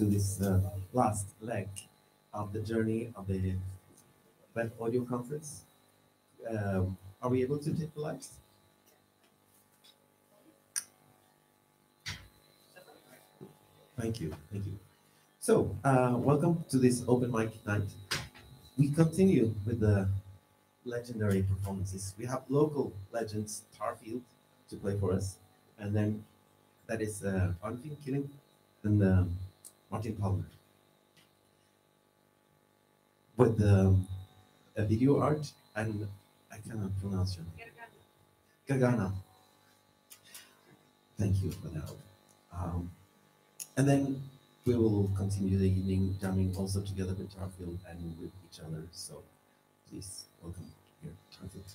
to this uh, last leg of the journey of the web audio conference. Um, are we able to take the lights? Thank you, thank you. So, uh, welcome to this open mic night. We continue with the legendary performances. We have local legends, Tarfield, to play for us, and then that is uh, Arnfinn Killing and um, Martin Palmer. With um, a video art, and I cannot pronounce your name. Gagana. Thank you for that. Um, and then we will continue the evening jamming also together with Tarfield and with each other. So please welcome here, Tarfield.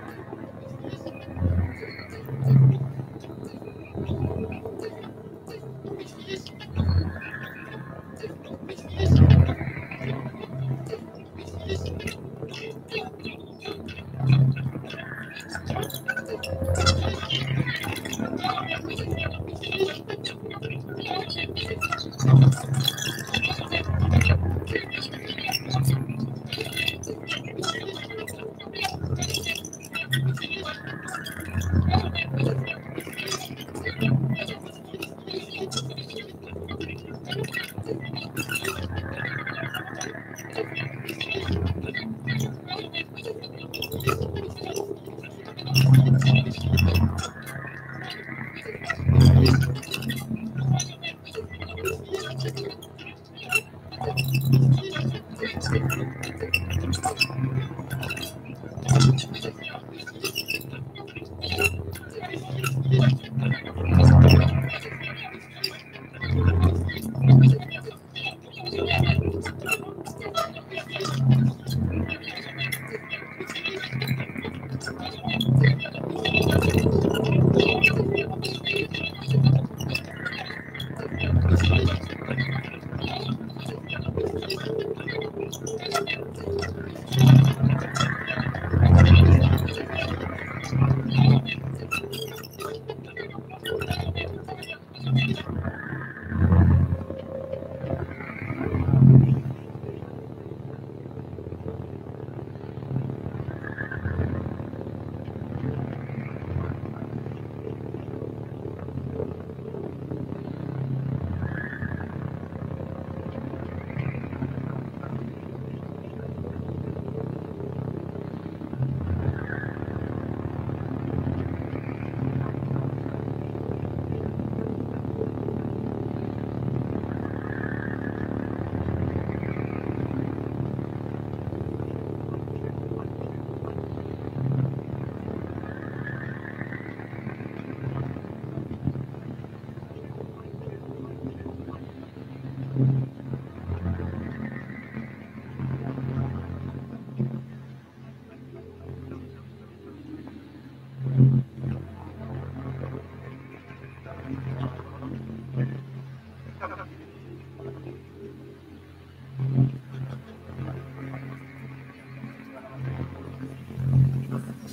significant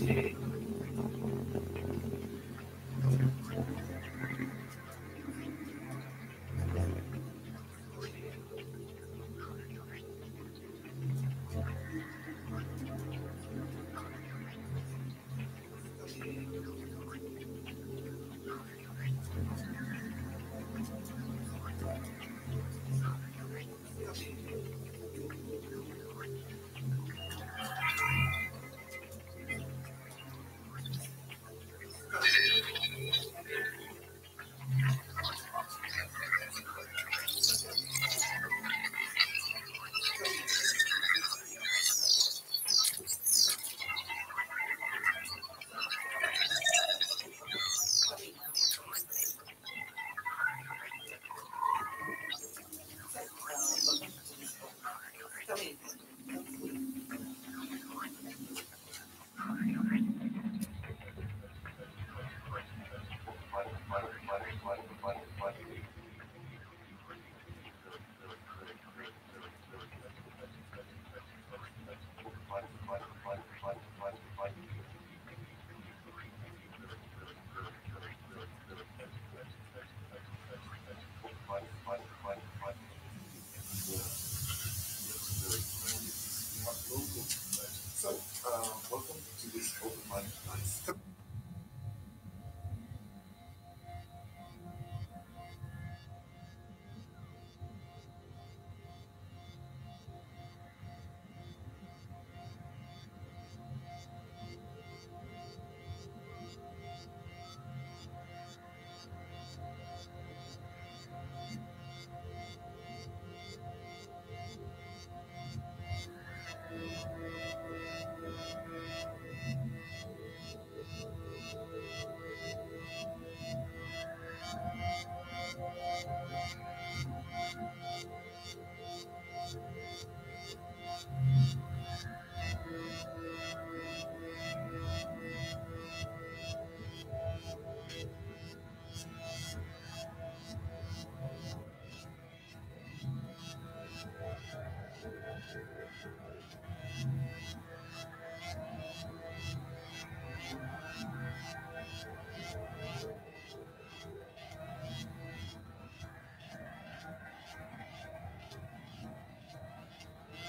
Yeah.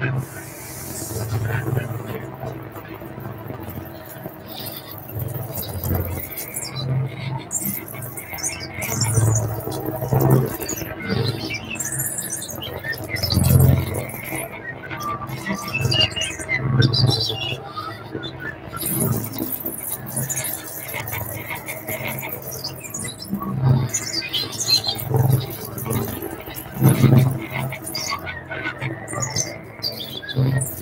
Yes. actually.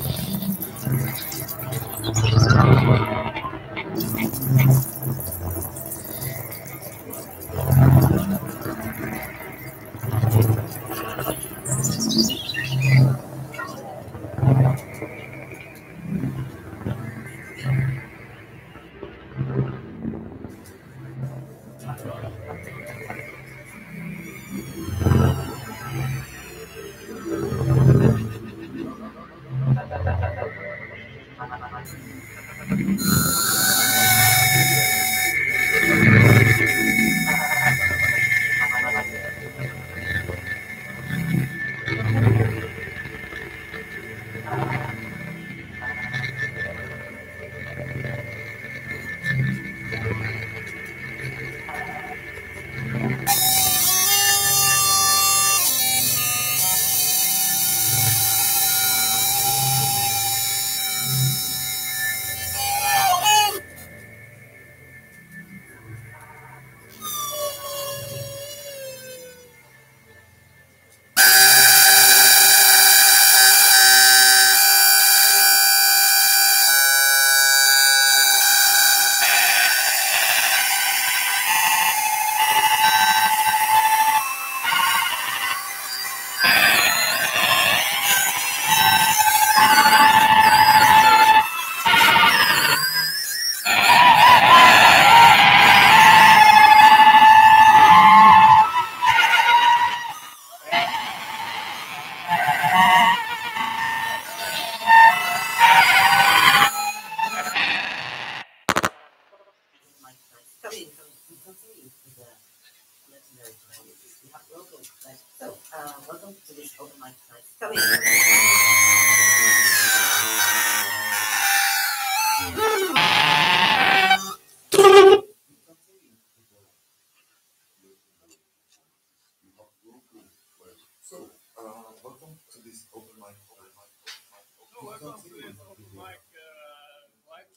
my open mic uh.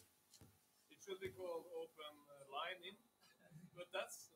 It should be called open uh, line in, but that's